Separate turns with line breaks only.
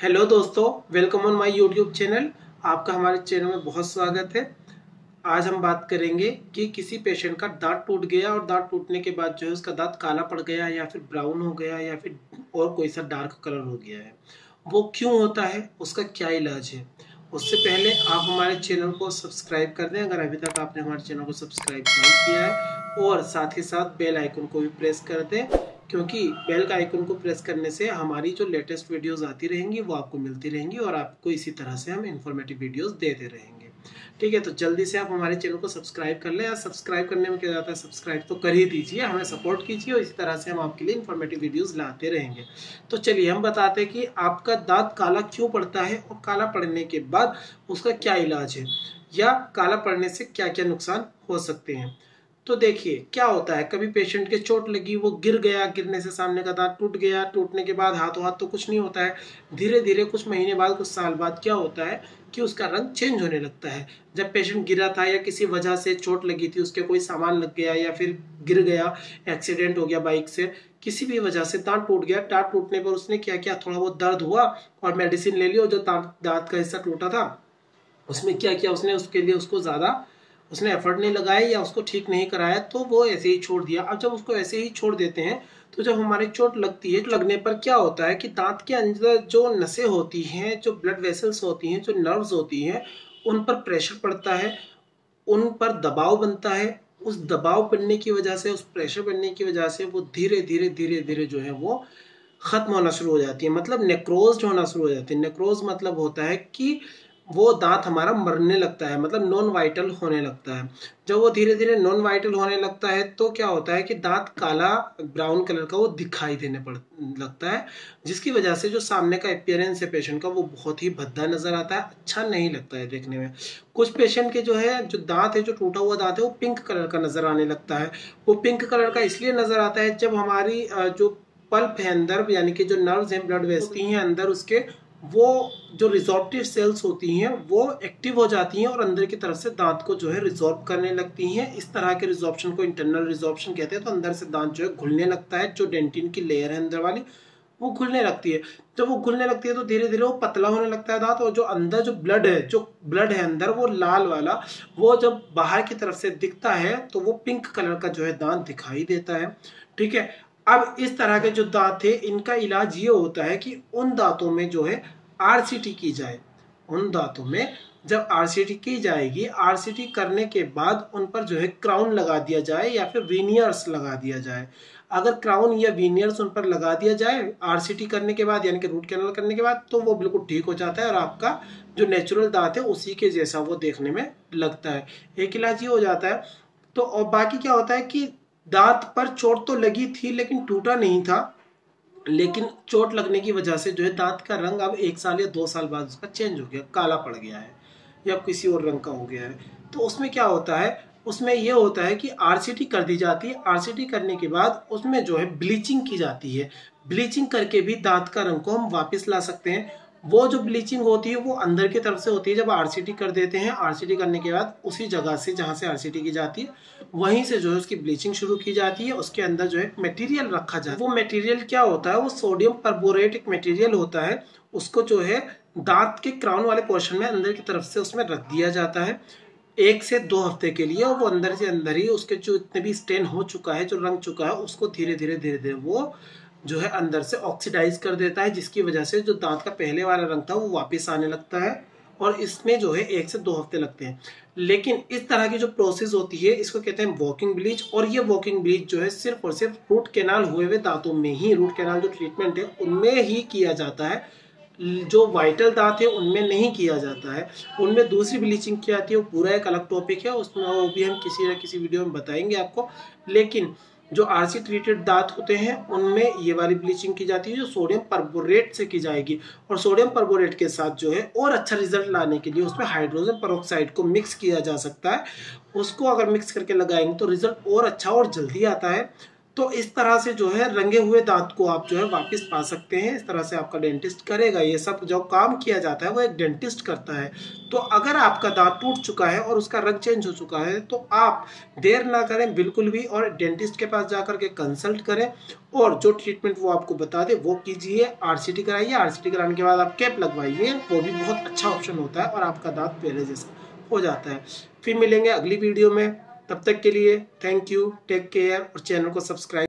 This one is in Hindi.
हेलो दोस्तों welcome on my YouTube channel आपका हमारे चैनल में बहुत स्वागत है। आज हम बात करेंगे कि किसी पेशेंट का दांत टूट गया और दांत टूटने के बाद जो है उसका दांत काला पड़ गया या फिर ब्राउन हो गया या फिर और कोई सा डार्क कलर हो गया है। वो क्यों होता है? उसका क्या इलाज है? उससे पहले आप हमारे चैनल को सब्सक्राइब कर दें। अगर अभी तक आपने हमारे चैनल को सब्सक्राइब नहीं किया है, और साथ ही साथ बेल आइकन को भी प्रेस कर दें। क्योंकि बेल का आइकन को प्रेस करने से हमारी जो लेटेस्ट वीडियोस आती रहेंगी, वो आपको मिलती रहेंगी और आपको इसी तरह से हम इन्फॉर्मेटिव वीडियोस देते रहेंगे। ठीक है तो जल्दी से आप हमारे चैनल को सब्सक्राइब कर लें। या सब्सक्राइब करने में क्या जाता है? सब्सक्राइब तो कर ही दीजिए, हमें सपोर्ट कीजिए और इसी तरह से हम आपके लिए इन्फॉर्मेटिव वीडियोज़ लाते रहेंगे। तो चलिए, हम बताते हैं कि आपका दांत काला क्यों पड़ता है और काला पड़ने के बाद उसका क्या इलाज है या काला पड़ने से क्या क्या नुकसान हो सकते हैं। तो देखिए, क्या होता है? कभी पेशेंट के चोट लगी, वो गिर गया, गिरने से सामने का दांत टूट गया, टूटने के बाद हाथों हाथ तो कुछ नहीं होता है। धीरे धीरे कुछ महीने बाद, कुछ साल बाद क्या होता है कि उसका रंग चेंज होने लगता है। जब पेशेंट गिरा था या किसी वजह से चोट लगी थी, उसके कोई सामान लग गया या फिर गिर गया एक्सीडेंट हो गया बाइक से, किसी भी वजह से दांत टूट गया। दांत टूटने पर उसने क्या किया? थोड़ा बहुत दर्द हुआ और मेडिसिन ले ली और जो दांत का हिस्सा टूटा था, उसमें क्या किया? उसने उसके लिए उसको ज़्यादा उसने एफर्ट नहीं लगाया या उसको ठीक नहीं कराया तो वो ऐसे ही छोड़ दिया। अब जब उसको ऐसे ही छोड़ देते हैं तो जब हमारी चोट लगती है लगने पर क्या होता है कि दांत के अंदर जो नसें होती हैं, जो ब्लड वेसल्स होती हैं, जो नर्व्स होती हैं, उन पर प्रेशर पड़ता है, उन पर दबाव बनता है। उस दबाव पड़ने की वजह से, उस प्रेशर बनने की वजह से वो धीरे धीरे धीरे धीरे जो है वो खत्म होना शुरू हो जाती है। मतलब नेक्रोज होना शुरू हो जाती है। नेक्रोज मतलब होता है कि वो दांत हमारा मरने लगता है मतलब नॉन वाइटल होने लगता है। जब वो धीरे धीरे नॉन वाइटल होने लगता है तो क्या होता है कि दांत काला ब्राउन कलर का वो दिखाई देने पड़, लगता है, जिसकी वजह से जो सामने का अपियरेंस है पेशेंट का, वो बहुत ही भद्दा नज़र आता है अच्छा नहीं लगता है देखने में। कुछ पेशेंट के जो है, जो दांत है, जो टूटा हुआ दांत है, वो पिंक कलर का नज़र आने लगता है। वो पिंक कलर का इसलिए नज़र आता है, जब हमारी जो पल्प है अंदर, यानी कि जो नर्व्स हैं ब्लड वेस्टी हैं अंदर, उसके वो जो रिजॉर्टिव सेल्स होती हैं, वो एक्टिव हो जाती हैं और अंदर की तरफ़ से दांत को जो है रिजॉर्व करने लगती हैं। इस तरह के रिजॉर्प्शन को इंटरनल रिजॉर्प्शन कहते हैं तो अंदर से दांत जो है घुलने लगता है, जो डेंटिन की लेयर है अंदर वाली, वो घुलने लगती है। जब वो घुलने लगती है तो धीरे धीरे वो पतला होने लगता है दांत और जो अंदर जो ब्लड है, जो ब्लड है अंदर, वो लाल वाला, वो जब बाहर की तरफ़ से दिखता है तो वो पिंक कलर का जो है दांत दिखाई देता है। ठीक है? अब इस तरह के जो दांत है इनका इलाज ये होता है कि उन दांतों में जो है आरसीटी की जाए। उन दांतों में जब आरसीटी की जाएगी आरसीटी करने के बाद उन पर जो है क्राउन लगा दिया जाए या फिर वीनियर्स लगा दिया जाए। अगर क्राउन या वीनियर्स उन पर लगा दिया जाए आरसीटी करने के बाद, यानी कि रूट कैनल करने के बाद तो वो बिल्कुल ठीक हो जाता है और आपका जो नेचुरल दांत है, उसी के जैसा वो देखने में लगता है। एक इलाज ये हो जाता है। तो और बाकी क्या होता है कि दांत पर चोट तो लगी थी, लेकिन टूटा नहीं था। लेकिन चोट लगने की वजह से जो है दांत का रंग अब एक साल या दो साल बाद उसका चेंज हो गया, काला पड़ गया है या किसी और रंग का हो गया है। तो उसमें क्या होता है? उसमें यह होता है कि आरसीटी कर दी जाती है। आरसीटी करने के बाद उसमें जो है ब्लीचिंग की जाती है। ब्लीचिंग करके भी दांत का रंग को हम वापस ला सकते हैं। वो जो ब्लीचिंग होती है, वो अंदर की तरफ़ से होती है, जब आरसीटी कर देते हैं आरसीटी करने के बाद उसी जगह से जहाँ से आरसीटी की जाती है, वहीं से जो है उसकी ब्लीचिंग शुरू की जाती है, उसके अंदर जो है मटेरियल रखा जाता है। वो मटेरियल क्या होता है? वो सोडियम परबोरेट एक मटेरियल होता है, उसको जो है दांत के क्राउन वाले पोर्शन में अंदर की तरफ़ से उसमें रख दिया जाता है, एक से दो हफ़्ते के लिए, और वो अंदर से अंदर ही उसके जो इतने भी स्टेन हो चुका है, जो रंग चुका है, उसको धीरे धीरे धीरे धीरे वो जो है अंदर से ऑक्सीडाइज कर देता है, जिसकी वजह से जो दांत का पहले वाला रंग था वो वापस आने लगता है और इसमें जो है एक से दो हफ़्ते लगते हैं। लेकिन इस तरह की जो प्रोसेस होती है, इसको कहते हैं वॉकिंग ब्लीच और ये वॉकिंग ब्लीच जो है सिर्फ़ और सिर्फ़ रूट कैनाल हुए हुए दांतों में ही रूट कैनाल जो ट्रीटमेंट है, उनमें ही किया जाता है। जो वाइटल दांत है, उनमें नहीं किया जाता है। उनमें दूसरी ब्लीचिंग की जाती है, वो पूरा एक अलग टॉपिक है, उसमें वो भी हम किसी न किसी वीडियो में बताएँगे आपको। लेकिन जो आरसी ट्रीटेड दांत होते हैं, उनमें ये वाली ब्लीचिंग की जाती है जो सोडियम परबोरेट से की जाएगी। और सोडियम परबोरेट के साथ जो है, और अच्छा रिज़ल्ट लाने के लिए उसमें हाइड्रोजन परोक्साइड को मिक्स किया जा सकता है। उसको अगर मिक्स करके लगाएँगे तो रिज़ल्ट और अच्छा और जल्दी आता है। तो इस तरह से जो है रंगे हुए दांत को आप जो है वापस पा सकते हैं। इस तरह से आपका डेंटिस्ट करेगा। ये सब जो काम किया जाता है, वो एक डेंटिस्ट करता है। तो अगर आपका दांत टूट चुका है और उसका रंग चेंज हो चुका है तो आप देर ना करें, बिल्कुल भी, और डेंटिस्ट के पास जाकर के कंसल्ट करें और जो ट्रीटमेंट वो आपको बता दे, वो कीजिए। आरसीटी कराइए। आरसीटी कराने के बाद आप कैप लगवाइए। वो भी बहुत अच्छा ऑप्शन होता है और आपका दांत पहले जैसा हो जाता है। फिर मिलेंगे अगली वीडियो में। तब तक के लिए थैंक यू टेक केयर और चैनल को सब्सक्राइब